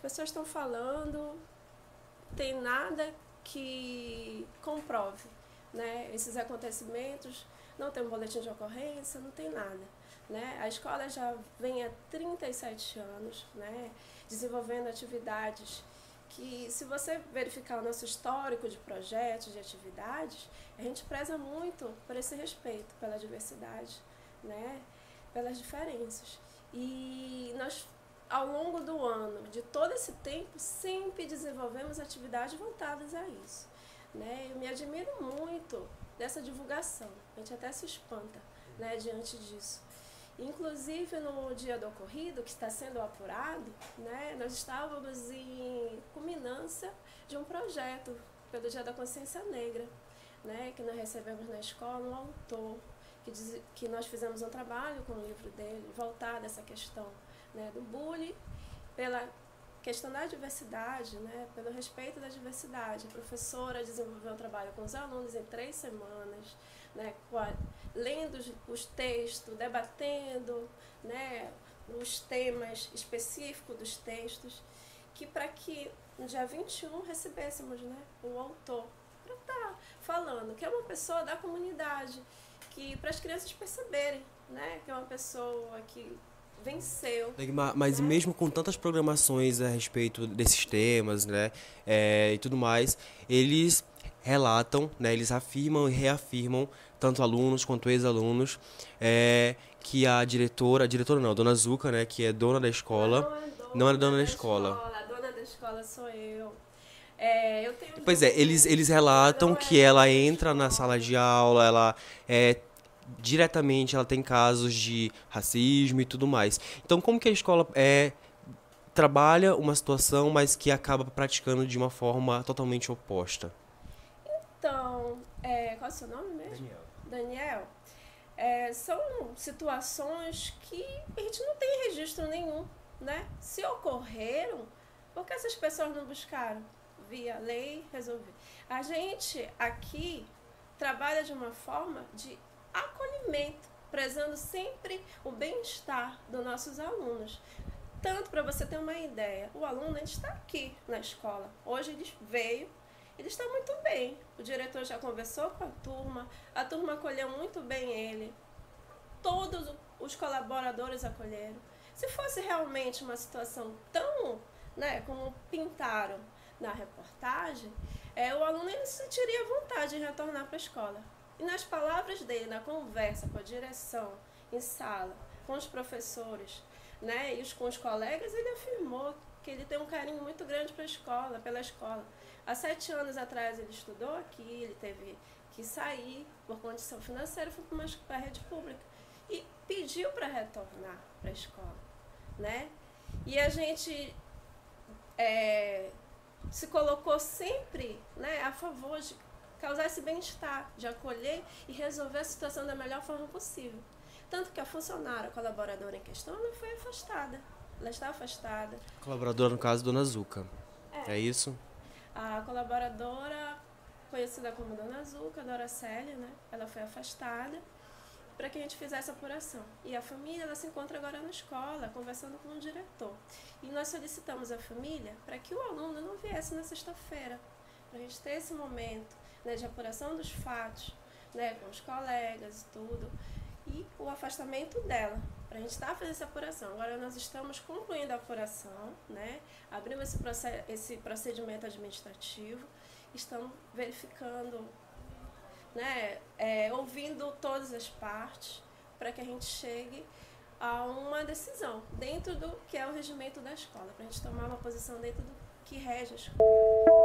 As pessoas estão falando, tem nada que comprove né, esses acontecimentos, não tem um boletim de ocorrência, não tem nada. Né? A escola já vem há 37 anos né, desenvolvendo atividades que, se você verificar o nosso histórico de projetos, de atividades, a gente preza muito por esse respeito pela diversidade, né, pelas diferenças. E nós, ao longo do ano, de todo esse tempo, sempre desenvolvemos atividades voltadas a isso. Né? Eu me admiro muito dessa divulgação, a gente até se espanta né, diante disso. Inclusive no dia do ocorrido, que está sendo apurado, né, nós estávamos em culminância de um projeto pelo Dia da Consciência Negra, né, que nós recebemos na escola um autor, que, diz, que nós fizemos um trabalho com o livro dele, voltado a essa questão né, do bullying, pela questão da diversidade, né, pelo respeito da diversidade. A professora desenvolveu um trabalho com os alunos em três semanas, né, lendo os textos, debatendo né, os temas específicos dos textos, que para que no dia 21 recebêssemos né, um autor para estar tá falando, que é uma pessoa da comunidade, que para as crianças perceberem né, que é uma pessoa que venceu. Mas né? mesmo com tantas programações a respeito desses temas, né, é, e tudo mais, eles relatam, né, eles afirmam e reafirmam, tanto alunos quanto ex-alunos, é, que a diretora, a diretora não, a dona Zuca, né, que é dona da escola, não é dona, não é dona da, escola. escola. A dona da escola sou eu. É, eu tenho pois é, eles, eles relatam que é ela entra na sala de aula, ela é diretamente ela tem casos de racismo e tudo mais. Então, como que a escola é trabalha uma situação, mas que acaba praticando de uma forma totalmente oposta? Então, é, qual é o seu nome mesmo? Daniel. Daniel. É, são situações que a gente não tem registro nenhum, né? Se ocorreram, por que essas pessoas não buscaram? Via lei, resolver. A gente aqui trabalha de uma forma de acolhimento, prezando sempre o bem-estar dos nossos alunos. Tanto para você ter uma ideia, o aluno está aqui na escola. Hoje ele veio, ele está muito bem. O diretor já conversou com a turma, a turma acolheu muito bem ele. Todos os colaboradores acolheram. Se fosse realmente uma situação tão, né, como pintaram na reportagem, é, o aluno ele sentiria vontade de retornar para a escola. E nas palavras dele, na conversa com a direção, em sala, com os professores, né, e os, com os colegas, ele afirmou que ele tem um carinho muito grande para a escola, pela escola. Há sete anos atrás ele estudou aqui, ele teve que sair por condição financeira, foi para a rede pública e pediu para retornar para a escola, né? E a gente é, se colocou sempre, né, a favor de causar esse bem-estar, de acolher e resolver a situação da melhor forma possível. Tanto que a funcionária, a colaboradora em questão, não foi afastada. Ela está afastada. Colaboradora, no caso, Dona Zuca. É, é isso? A colaboradora, conhecida como Dona Zuca, Dora Célia, né? Ela foi afastada para que a gente fizesse a apuração. E a família ela se encontra agora na escola, conversando com o diretor. E nós solicitamos à família para que o aluno não viesse na sexta-feira, para a gente ter esse momento né, de apuração dos fatos, né, com os colegas e tudo, e o afastamento dela, para a gente estar tá fazendo essa apuração. Agora nós estamos concluindo a apuração, né, abrimos esse, proced esse procedimento administrativo, estamos verificando, né, é, ouvindo todas as partes, para que a gente chegue a uma decisão dentro do que é o regimento da escola, para a gente tomar uma posição dentro do que rege a escola.